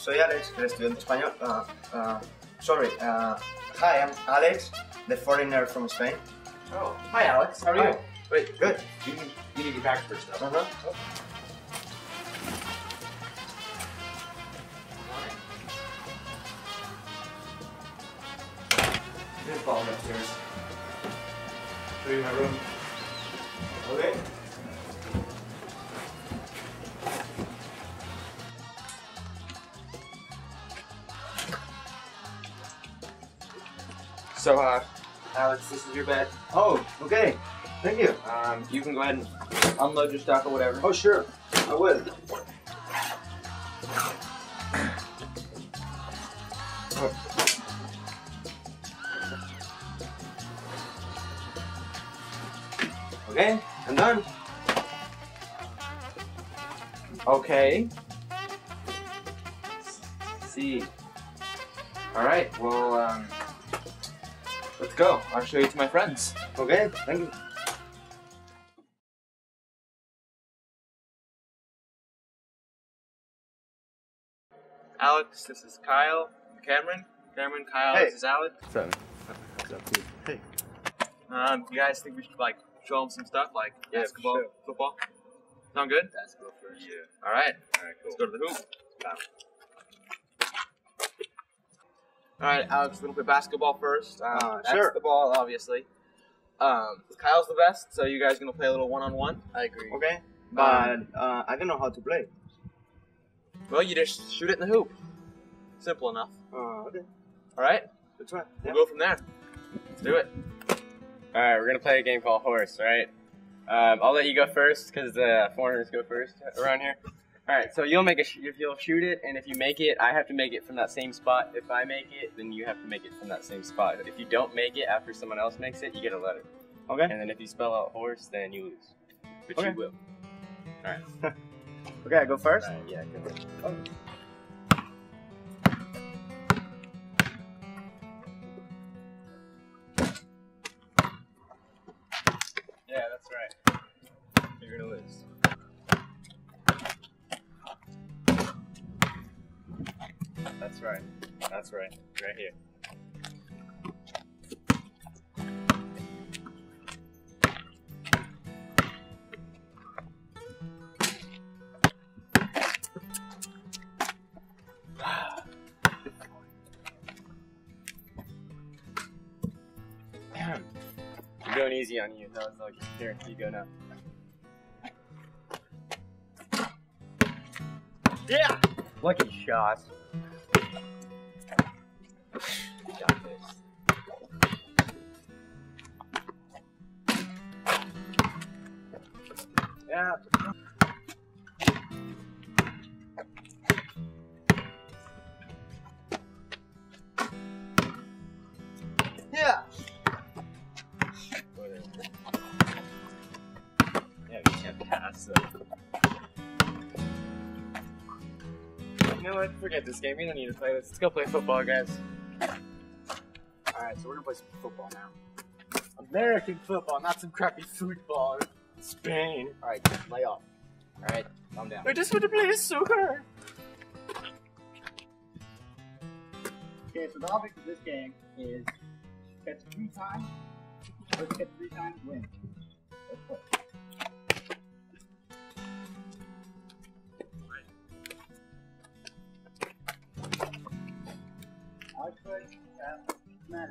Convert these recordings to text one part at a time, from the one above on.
soy Alex, el estudiante español. Uh, uh, sorry, uh, hi, I'm Alex, the foreigner from Spain. Oh, hi Alex. How are Hi. you? Wait, Good. you need, you need your back first though. Uh-huh. You can follow me upstairs. Show you my room. So, uh, Alex, this is your bed. Oh, okay. Thank you. Um, you can go ahead and unload your stuff or whatever. Oh, sure. I would. Okay, I'm done. Okay. See. All right. Well, um, let's go. I'll show you to my friends. Okay, thank you. Alex, this is Kyle. Cameron. Cameron, Kyle, Hey. this is Alex. Seven. Hey. Um, you guys think we should like show them some stuff like Yeah, basketball, sure. football? Sound good? Basketball first. Yeah. All right. All right, Cool. Let's go to the hoop. All right, Alex, we're gonna play basketball first. Um, Uh, that's sure. the ball, obviously. Um, Kyle's the best, so you guys gonna play a little one-on-one. I agree. Okay, but uh, I don't know how to play. Well, you just shoot it in the hoop. Simple enough. Uh, okay, All right, that's right. we'll go from there. Let's do it. All right, we're gonna play a game called Horse. right? Um, I'll let you go first because the foreigners go first around here. All right. So you'll make a sh- if you'll shoot it, and if you make it, I have to make it from that same spot. If I make it, then you have to make it from that same spot. If you don't make it after someone else makes it, you get a letter. Okay. And then if you spell out horse, then you lose. But Okay. you will. All right. Okay, I go first. Right. Yeah. Go. Oh. Yeah, that's right. You're gonna lose. That's right. That's right. Right here. I'm going easy on you. That was like, here, you go now. Yeah! Lucky shot. Yeah. Yeah. Yeah, we can't pass though. You know what? Forget this game. We don't need to play this. Let's go play football, guys. All right, so we're gonna play some football now. American football, not some crappy football. Spain. All right, lay off. All right, calm down. I just want to play soccer. Okay, so the object of this game is catch three times. Let's catch three times, win. Let's play. Alex Wood, Cal, Matt.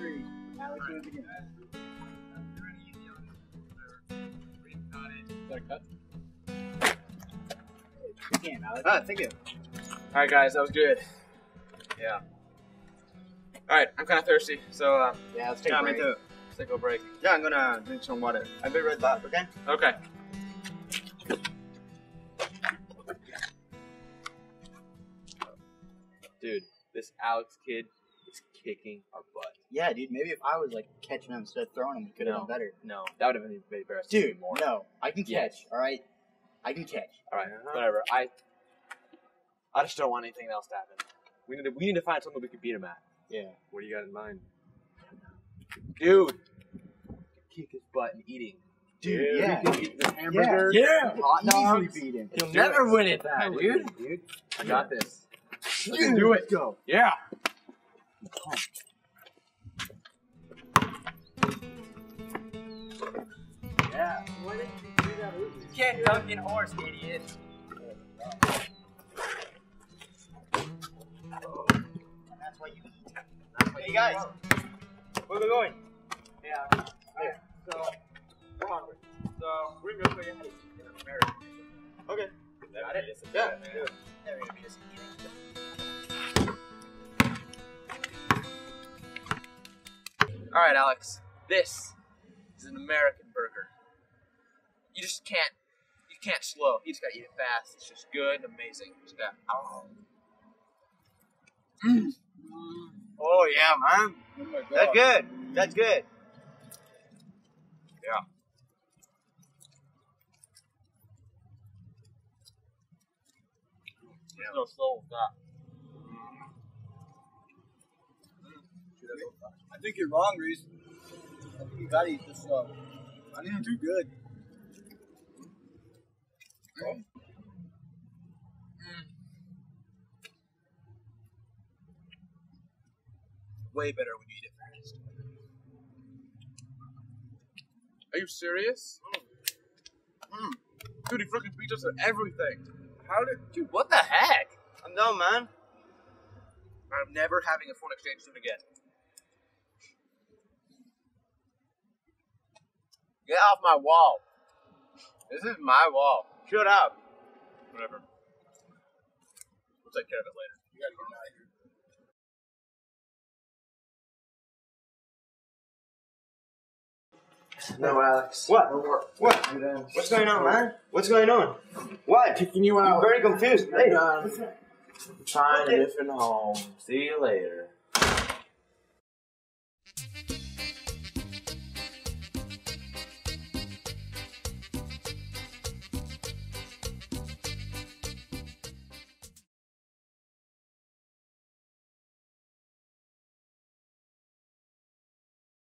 That's three. Alex wins again. Good game, Alex. Ah, thank you. All right, guys, that was good. Yeah. All right, I'm kind of thirsty, so uh, Yeah, let's take Yeah, a me break. too. let's take a break. Yeah, I'm gonna drink some water. I'll be right back, okay? Okay. Dude, this Alex kid kicking our butt. Yeah, dude. Maybe if I was like catching him instead of throwing him, we could have No. done better. No, that would have been made better. Dude, more. no, I can catch. Yes. All right, I can catch. All right, whatever. I, I just don't want anything else to happen. We need to, we need to find something we can beat him at. Yeah. What do you got in mind? Dude, kick his butt and eating. Dude, yeah. We can eat the hamburger. Yeah. Hot Easily dogs. Beat him. You'll never it. win at that, dude. dude. I got this. Dude, do it. Go. Yeah. Yeah. You can't dunk in horse, idiot. That's why you eat. That's why Hey you guys, where we going? Yeah. Okay. So, we're hungry. So, we're gonna go ahead and American. Okay. Got it? Yeah. They're gonna be just All right, Alex. This is an American burger. You just can't, you can't slow. You just gotta eat it fast. It's just good and amazing. Just gotta, oh. Mm. Oh yeah, man. Oh That's good. That's good. There's no soul with that. I think you're wrong, Reese. I think you gotta eat this slow. I didn't do good. Way better when you eat it fast. Are you serious? Mm. Dude, he freaking beat us at everything. How did? Dude, what the heck? I'm done, man. I'm never having a phone exchange soon again. Get off my wall. This is my wall. Shut up. Whatever. We'll take care of it later. You gotta get out of here. No, Alex. What? What? What's going on, man? What's going on? What? Kicking you I'm out. very confused. Hey, Find a different home. See you later.